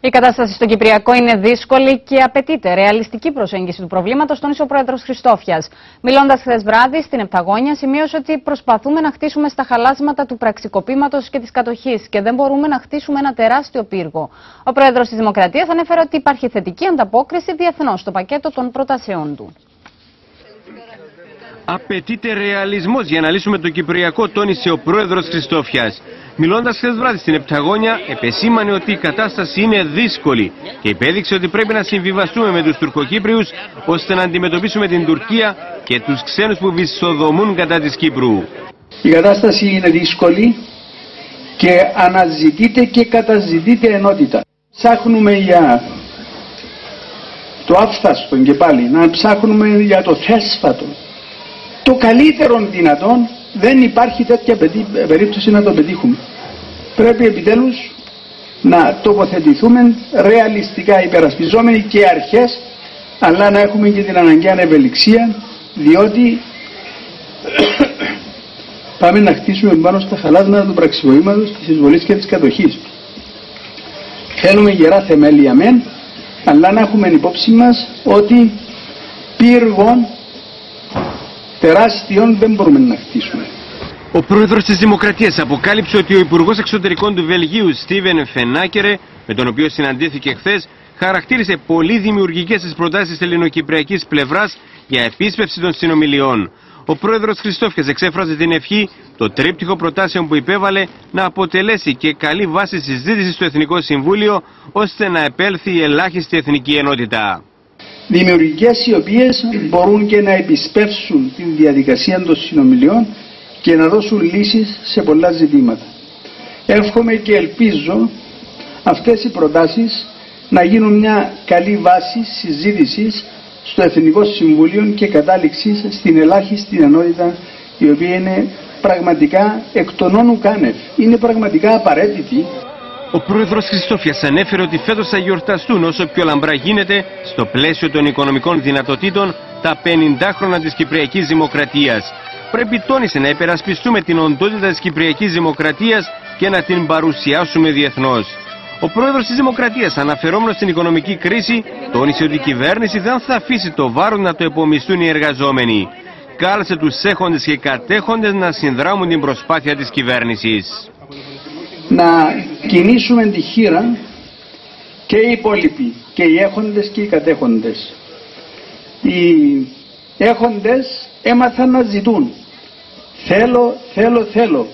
Η κατάσταση στο Κυπριακό είναι δύσκολη και απαιτείται ρεαλιστική προσέγγιση του προβλήματος, τόνισε ο πρόεδρος Χριστόφιας. Μιλώντας χθες βράδυ στην Επταγόνια, σημείωσε ότι προσπαθούμε να χτίσουμε στα χαλάσματα του πραξικοπήματος και της κατοχής και δεν μπορούμε να χτίσουμε ένα τεράστιο πύργο. Ο πρόεδρος της Δημοκρατίας ανέφερε ότι υπάρχει θετική ανταπόκριση διεθνώς στο πακέτο των προτάσεών του. Απαιτείται ρεαλισμός για να λύσουμε το Κυπριακό, τόνισε ο πρόεδρος Χριστόφιας. Μιλώντας χθες βράδυ στην Επταγόνια, επεσήμανε ότι η κατάσταση είναι δύσκολη και υπέδειξε ότι πρέπει να συμβιβαστούμε με τους Τουρκοκύπριους ώστε να αντιμετωπίσουμε την Τουρκία και τους ξένους που βυσοδομούν κατά της Κύπρου. Η κατάσταση είναι δύσκολη και αναζητείται και καταζητείται ενότητα. Ψάχνουμε για το άφθαστο και πάλι, να ψάχνουμε για το θέσφατο. Το καλύτερο δυνατόν δεν υπάρχει τέτοια περίπτωση να το πετύχουμε. Πρέπει επιτέλους να τοποθετηθούμε ρεαλιστικά υπερασπιζόμενοι και αρχές αλλά να έχουμε και την αναγκαία ευελιξία διότι πάμε να χτίσουμε πάνω στα χαλάσματα του πραξικοήματος της εισβολής και της κατοχής. Θέλουμε γερά θεμέλια μεν αλλά να έχουμε υπόψη μας ότι πύργων τεράστιων δεν μπορούμε να χτίσουμε. Ο πρόεδρος της Δημοκρατίας αποκάλυψε ότι ο Υπουργός Εξωτερικών του Βελγίου Στίβεν Φενάκερε, με τον οποίο συναντήθηκε χθες, χαρακτήρισε πολύ δημιουργικές τις προτάσεις ελληνοκυπριακής πλευράς για επίσπευση των συνομιλιών. Ο πρόεδρος Χριστόφιας εξέφραζε την ευχή το τρίπτυχο προτάσεων που υπέβαλε να αποτελέσει και καλή βάση συζήτησης στο Εθνικό Συμβούλιο ώστε να επέλθει η ελάχιστη εθνική ενότητα δημιουργικές οι οποίες μπορούν και να επισπεύσουν τη διαδικασία των συνομιλιών και να δώσουν λύσεις σε πολλά ζητήματα. Εύχομαι και ελπίζω αυτές οι προτάσεις να γίνουν μια καλή βάση συζήτησης στο Εθνικό Συμβούλιο και κατάληξης στην ελάχιστη ενότητα η οποία είναι πραγματικά εκ των όνου κάνευ. Είναι πραγματικά απαραίτητη ο πρόεδρος Χριστόφιας ανέφερε ότι φέτος θα γιορταστούν όσο πιο λαμπρά γίνεται στο πλαίσιο των οικονομικών δυνατοτήτων τα 50 χρόνια της Κυπριακής Δημοκρατίας. Πρέπει τόνισε να υπερασπιστούμε την οντότητα της Κυπριακής Δημοκρατίας και να την παρουσιάσουμε διεθνώς. Ο πρόεδρος της Δημοκρατίας αναφερόμενος στην οικονομική κρίση τόνισε ότι η κυβέρνηση δεν θα αφήσει το βάρος να το επομιστούν οι εργαζόμενοι. Κάλεσε τους έχοντες και κατέχοντες να συνδράμουν την προσπάθεια της κυβέρνησης να κινήσουμε τη χείρα και οι υπόλοιποι και οι έχοντες και οι κατέχοντες. Οι έχοντες έμαθαν να ζητούν. Θέλω, θέλω, θέλω.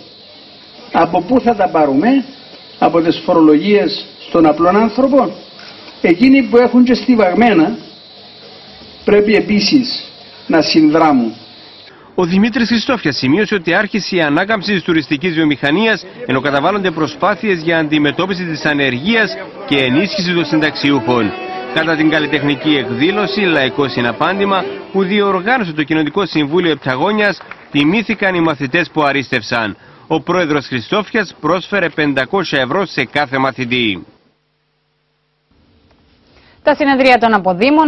Από πού θα τα πάρουμε, από τις φορολογίες των απλών άνθρωπων. Εκείνοι που έχουν και στιβαγμένα πρέπει επίσης να συνδράμουν. Ο Δημήτρης Χριστόφιας σημείωσε ότι άρχισε η ανάκαμψη της τουριστικής βιομηχανίας ενώ καταβάλλονται προσπάθειες για αντιμετώπιση της ανεργίας και ενίσχυση των συνταξιούχων. Κατά την καλλιτεχνική εκδήλωση Λαϊκό Συναπάντημα που διοργάνωσε το Κοινωνικό Συμβούλιο Επταγόνια, τιμήθηκαν οι μαθητές που αρίστευσαν. Ο πρόεδρος Χριστόφιας πρόσφερε 500 ευρώ σε κάθε μαθητή. Τα συνεδρία των αποδήμων